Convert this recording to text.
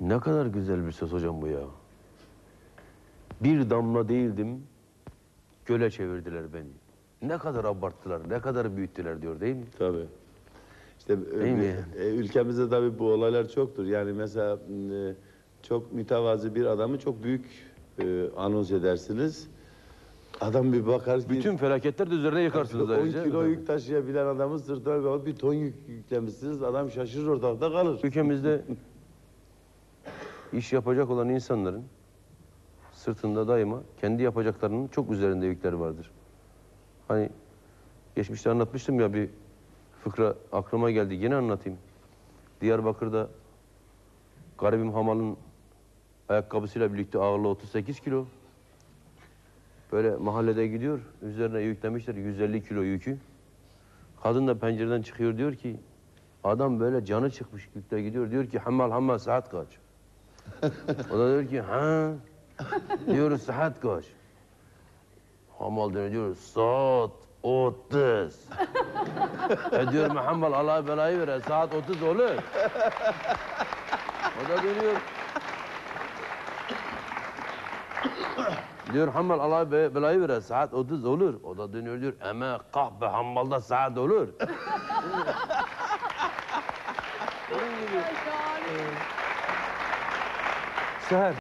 Ne kadar güzel bir söz hocam bu ya. Bir damla değildim, göle çevirdiler beni. Ne kadar abarttılar, ne kadar büyüttüler diyor değil mi? Tabii. İşte Değil mi e, e, ülkemizde tabii bu olaylar çoktur. Yani mesela e, çok mütevazi bir adamı çok büyük e, anons edersiniz. Adam bir bakar ki Bütün felaketler de üzerine yıkarsınız 10 ayrıca. kilo yük taşıyabilen adamı sırtına bir- bir ton yük yüklemişsiniz. Adam şaşırır ortalıkta kalır. Ülkemizde iş yapacak olan insanların sırtında daima kendi yapacaklarının çok üzerinde yükleri vardır. Hani geçmişte anlatmıştım ya bir fıkra aklıma geldi. Yine anlatayım. Diyarbakır'da garibim hamalın ayakkabısıyla birlikte ağırlığı 38 kilo. Böyle mahallede gidiyor. Üzerine yüklemişler 150 kilo yükü. Kadın da pencereden çıkıyor diyor ki adam böyle canı çıkmış yükle gidiyor. Diyor ki hammal hammal saat kaç? O da diyor ki ha diyoruz saat kaç? Hamal dönüyor diyor saat 30. e diyor Muhammed Allah belayı vere saat 30 olur. O da dönüyor. Diyor Hammal Allah be, belayı vere saat 30 olur. O da dönüyor diyor eme kahpe Hammal'da saat olur. Go ahead.